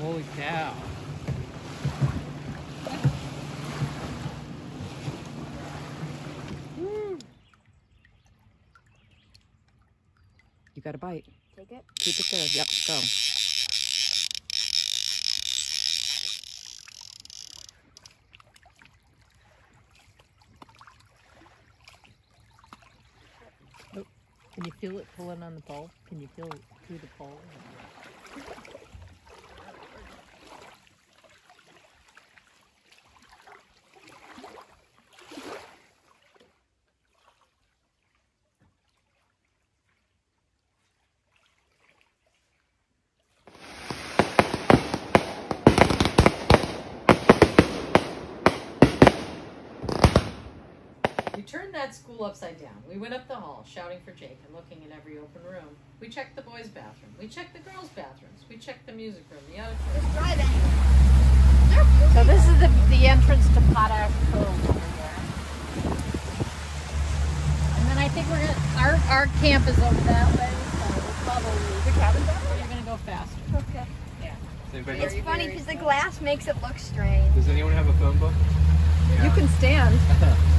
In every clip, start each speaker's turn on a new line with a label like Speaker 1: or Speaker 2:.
Speaker 1: Holy cow. You got a bite.
Speaker 2: Take it.
Speaker 1: Keep it there. Yep, go. Oh, can you feel it pulling on the pole? Can you feel it through the pole? Turned that school upside down. We went up the hall, shouting for Jake and looking in every open room. We checked the boys' bathroom. We checked the girls' bathrooms. We checked the music room, the auditorium.
Speaker 2: Just drive it.
Speaker 3: So this is the, the entrance to Potash Cove over here. And then I think we're gonna, our, our camp is over that way, so we'll probably. The cabin. that way? You're gonna go faster.
Speaker 2: Okay.
Speaker 4: Does anybody
Speaker 2: It's
Speaker 4: have-
Speaker 2: funny because the glass makes it look strange.
Speaker 4: Does anyone have a phone book?
Speaker 2: You can stand.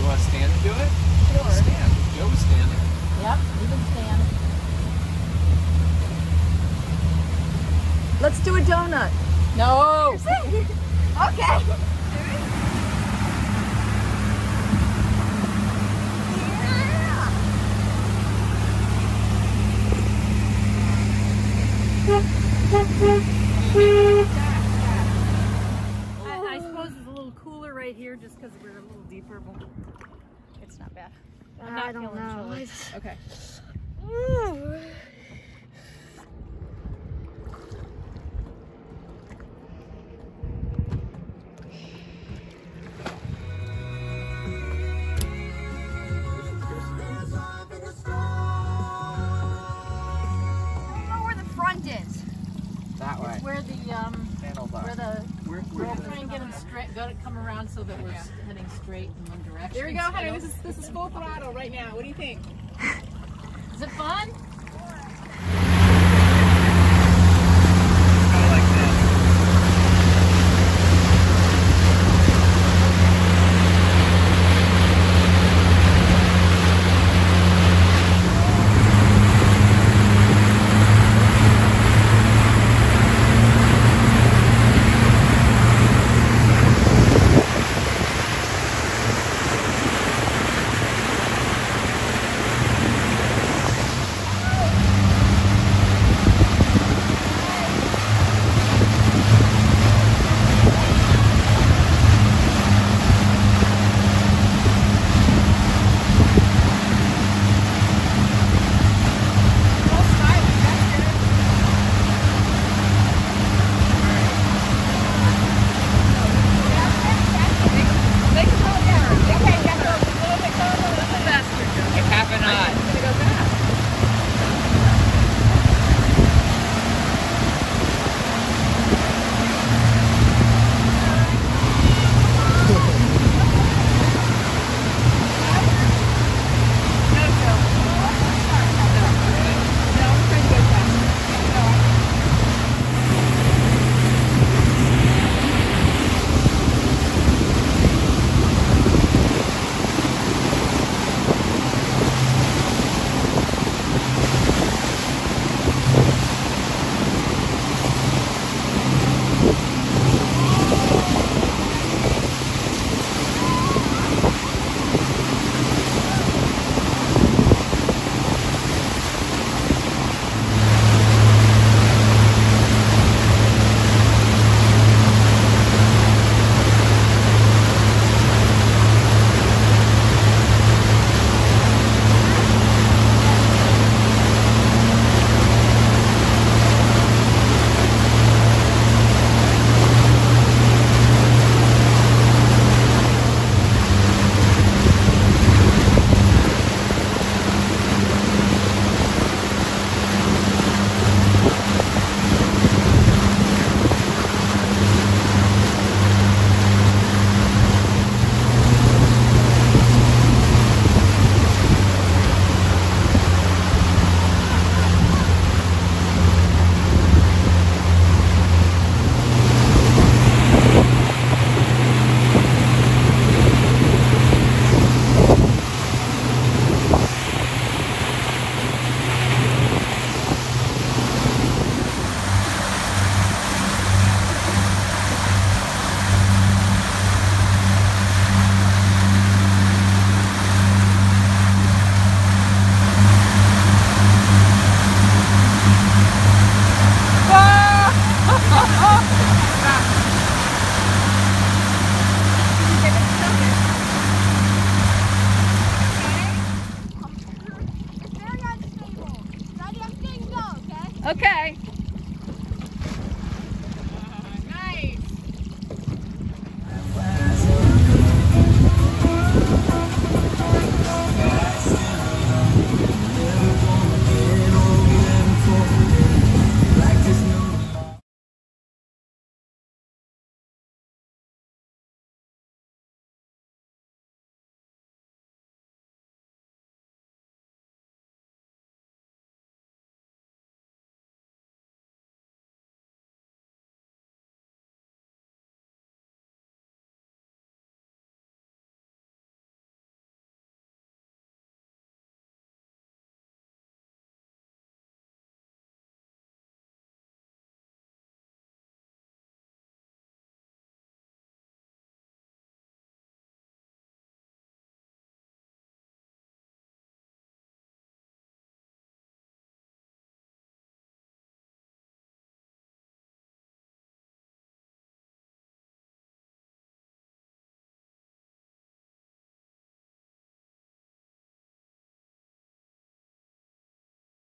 Speaker 4: You want to stand and do it?
Speaker 2: Sure.
Speaker 4: Stand. Joe's standing.
Speaker 3: Yep, you can stand.
Speaker 2: Let's do a donut.
Speaker 3: No!
Speaker 2: Okay.
Speaker 3: I, I suppose it's a little cooler right here just because we're a little deeper, but it's not bad. I'm not
Speaker 2: I don't
Speaker 3: feeling
Speaker 2: know.
Speaker 3: chilly. Okay.
Speaker 2: Mm. Where the,
Speaker 3: um, where
Speaker 4: Handlebar.
Speaker 3: the,
Speaker 4: Where,
Speaker 3: we'll try and get them straight, go to come around so that we're heading straight in one direction.
Speaker 1: There we go,
Speaker 3: instead
Speaker 1: honey. This is this is full throttle right now. What do you think?
Speaker 3: Is it fun?